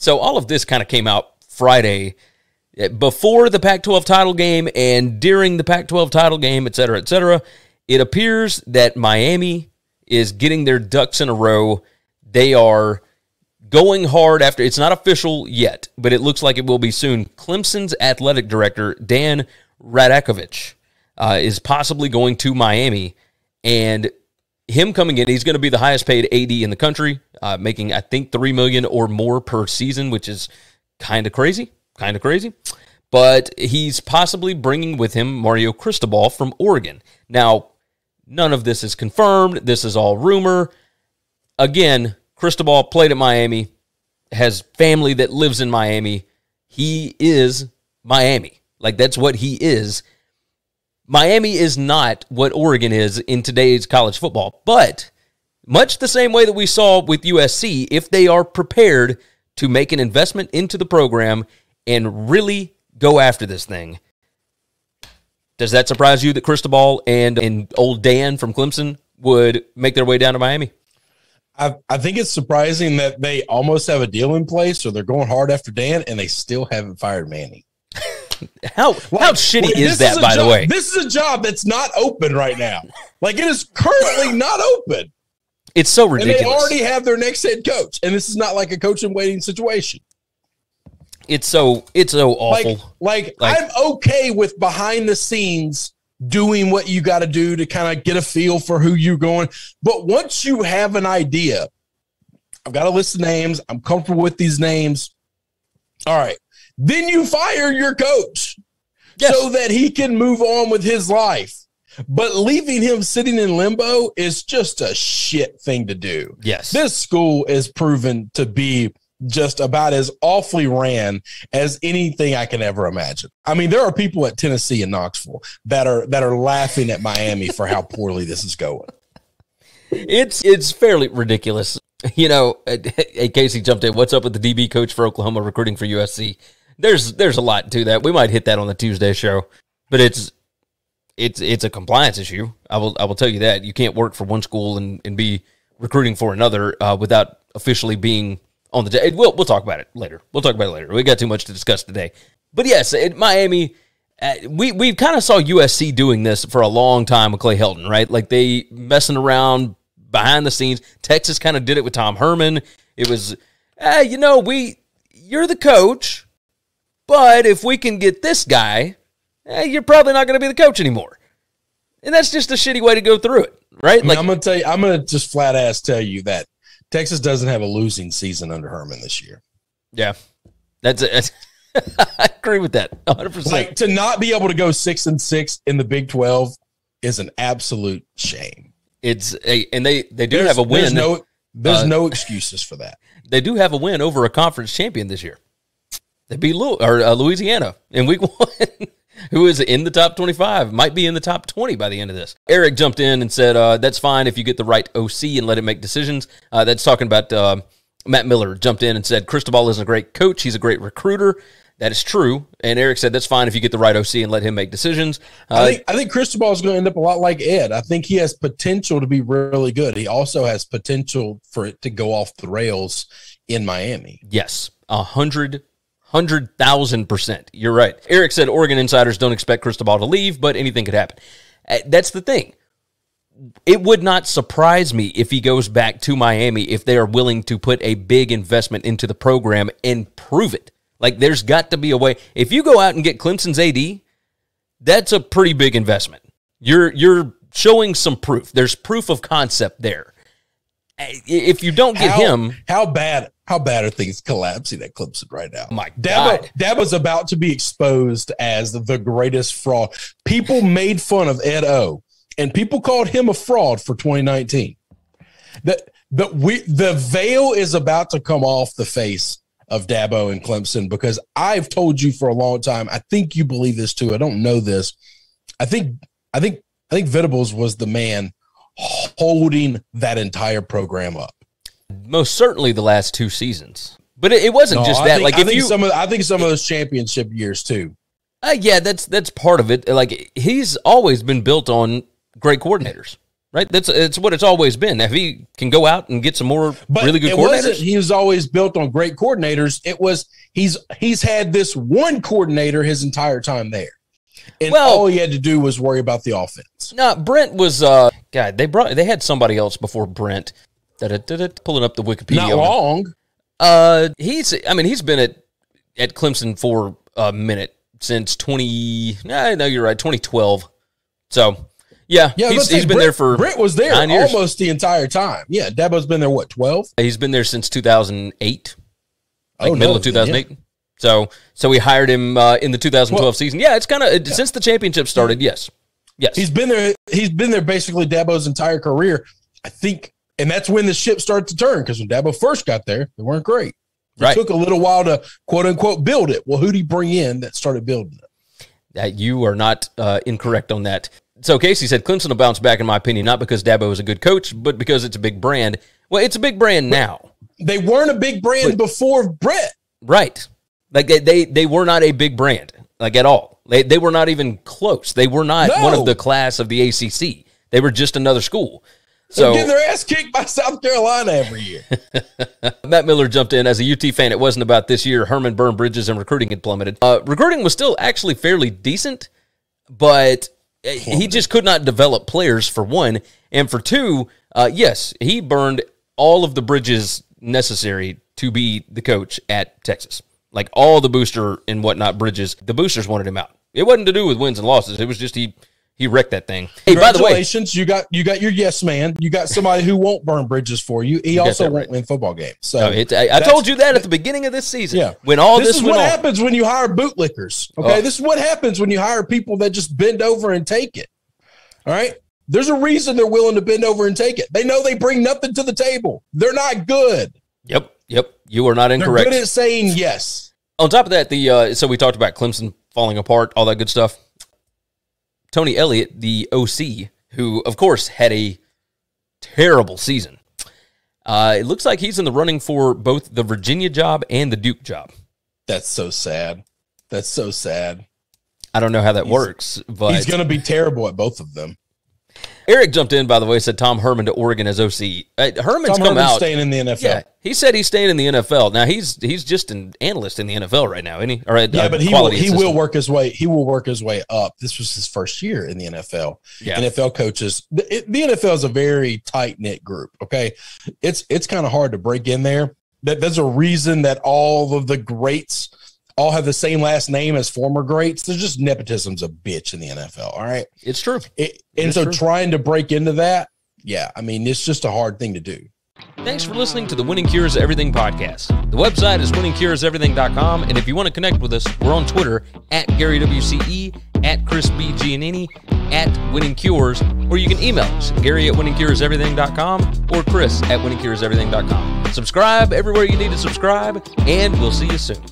So all of this kind of came out Friday eh, before the Pac 12 title game and during the Pac 12 title game, et cetera, et cetera. It appears that Miami is getting their ducks in a row. They are going hard after it's not official yet, but it looks like it will be soon. Clemson's athletic director, Dan Radakovich, uh, is possibly going to Miami. And him coming in, he's going to be the highest paid AD in the country, uh, making I think three million or more per season, which is kind of crazy, kind of crazy. But he's possibly bringing with him Mario Cristobal from Oregon. Now, none of this is confirmed. This is all rumor. Again, Cristobal played at Miami, has family that lives in Miami. He is Miami. Like that's what he is. Miami is not what Oregon is in today's college football, but much the same way that we saw with USC, if they are prepared to make an investment into the program and really go after this thing. Does that surprise you that Cristobal and, and old Dan from Clemson would make their way down to Miami? I, I think it's surprising that they almost have a deal in place, or they're going hard after Dan, and they still haven't fired Manny. How like, how shitty is that, is by job, the way? This is a job that's not open right now. Like it is currently not open. It's so ridiculous. And they already have their next head coach, and this is not like a coach in waiting situation. It's so it's so awful. Like, like, like I'm okay with behind the scenes doing what you got to do to kind of get a feel for who you're going. But once you have an idea, I've got a list of names. I'm comfortable with these names. All right. Then you fire your coach yes. so that he can move on with his life. But leaving him sitting in limbo is just a shit thing to do. Yes. This school is proven to be just about as awfully ran as anything I can ever imagine. I mean, there are people at Tennessee and Knoxville that are that are laughing at Miami for how poorly this is going. It's it's fairly ridiculous. You know, hey, Casey jumped in. What's up with the DB coach for Oklahoma recruiting for USC? there's there's a lot to that. We might hit that on the Tuesday show, but it's it's it's a compliance issue. I will I will tell you that you can't work for one school and, and be recruiting for another uh, without officially being on the day. We'll we'll talk about it later. We'll talk about it later. We got too much to discuss today. But yes, it, Miami. Uh, we we kind of saw USC doing this for a long time with Clay Helton, right? Like they messing around behind the scenes. Texas kind of did it with Tom Herman. It was, uh, you know, we you're the coach. But if we can get this guy, eh, you're probably not going to be the coach anymore. And that's just a shitty way to go through it, right? I mean, like I'm going to tell you, I'm going to just flat ass tell you that Texas doesn't have a losing season under Herman this year. Yeah, that's it. I agree with that 100. percent Like to not be able to go six and six in the Big Twelve is an absolute shame. It's a, and they they do there's, have a win. There's no there's uh, no excuses for that. They do have a win over a conference champion this year. They beat Louis, or, uh, Louisiana in week one, who is in the top 25, might be in the top 20 by the end of this. Eric jumped in and said, uh, That's fine if you get the right OC and let it make decisions. Uh, that's talking about uh, Matt Miller jumped in and said, Cristobal isn't a great coach. He's a great recruiter. That is true. And Eric said, That's fine if you get the right OC and let him make decisions. I uh, think, I think Cristobal is going to end up a lot like Ed. I think he has potential to be really good. He also has potential for it to go off the rails in Miami. Yes, a hundred Hundred thousand percent. You're right. Eric said Oregon insiders don't expect Cristobal to leave, but anything could happen. Uh, that's the thing. It would not surprise me if he goes back to Miami if they are willing to put a big investment into the program and prove it. Like there's got to be a way. If you go out and get Clemson's AD, that's a pretty big investment. You're you're showing some proof. There's proof of concept there. If you don't get how, him, how bad how bad are things collapsing at Clemson right now? my God. Dabo, was about to be exposed as the greatest fraud. People made fun of Ed O, and people called him a fraud for 2019. That the we the veil is about to come off the face of Dabo and Clemson because I've told you for a long time. I think you believe this too. I don't know this. I think I think I think Venables was the man holding that entire program up most certainly the last two seasons. But it, it wasn't no, just that. Think, like I if think you, some of, I think some of those championship years too. Uh, yeah, that's that's part of it. Like he's always been built on great coordinators. Right? That's it's what it's always been. If he can go out and get some more But really good it coordinators, he was always built on great coordinators. It was he's he's had this one coordinator his entire time there. And Well- all he had to do was worry about the offense. no, Brent was. uh God, they brought they had somebody else before Brent. Da-da-da-da, Pulling up the Wikipedia. Not long. Uh, he's. I mean, he's been at at Clemson for a minute since twenty. I know you're right, twenty twelve. So, yeah, Yeah, he's, he's been Brent- there for. Brent was there almost the entire time. Yeah, Dabo's been there what twelve? He's been there since two thousand eight, like Oh, middle no, of two thousand eight. yeah. So, so we hired him uh, in the 2012 Well- season. Yeah, it's kind of since the championship started. Yes, yes. He's been there. He's been there basically Dabo's entire career. I think, and that's when the ship started to turn because when Dabo first got there, they weren't great. It Right. took a little while to quote unquote build it. Well, who would he bring in that started building it? That you are not uh, incorrect on that. So Casey said Clemson will bounce back, in my opinion, not because Dabo is a good coach, but because it's a big brand. Well, it's a big brand now, They weren't a big brand before Brent. right? Like they they, they were not a big brand, like at all. They they were not even close. They were not No. one of the class of the ACC. They were just another school. So getting their ass kicked by South Carolina every year. Matt Miller jumped in as a UT fan. It wasn't about this year. Herman burned bridges and recruiting had plummeted. Uh, recruiting was still actually fairly decent, but he just could not develop players for one, and for two, uh, yes, he burned all of the bridges necessary to be the coach at Texas. Like all the booster and whatnot bridges, the boosters wanted him out. It wasn't to do with wins and losses. It was just he he wrecked that thing. Hey, by the way, Congratulations, you got you got your yes man. You got somebody who won't burn bridges for you. He got also that won't right. win football games. So no, it, I, I told you that at the beginning of this season. Yeah. when all this, this, is went what on. happens when you hire bootlickers. Okay, Oh. this is what happens when you hire people that just bend over and take it. All right, there's a reason they're willing to bend over and take it. They know they bring nothing to the table. They're not good. Yep, yep. You are not They're incorrect. good at saying yes. On top of that, the uh, so we talked about Clemson falling apart, all that good stuff. Tony Elliott, the OC, who of course had a terrible season. Uh, it looks like he's in the running for both the Virginia job and the Duke job. That's so sad. That's so sad. I don't know how that He's- works, but He's going to be terrible at both of them. Eric jumped in by the way. Said Tom Herman to Oregon as OC. Uh, Herman's Tom come Herman's out. staying in the NFL. yeah, he said he's staying in the NFL. Now he's he's just an analyst in the NFL right now, isn't he? Or a, Yeah, a but he will, he will work his way. He will work his way up. This was his first year in the NFL. Yeah. NFL coaches. The, it- the NFL is a very tight knit group. Okay, it's it's kind of hard to break in there. That there's a reason that all of the greats all have the same last name as former greats. There's just nepotism's a bitch in the NFL. All right, It's true. it, and is so true. trying to break into that, yeah, I mean it's just a hard thing to do. Thanks for listening to the Winning Cures Everything podcast. The website is winningcureseverything.com, and if you want to connect with us, we're on Twitter at Gary WCE, at Chris B. Giannini, at Winning Cures, or you can email us, Gary at winningcureseverything.com or Chris at winningcureseverything.com. Subscribe everywhere you need to subscribe, and we'll see you soon.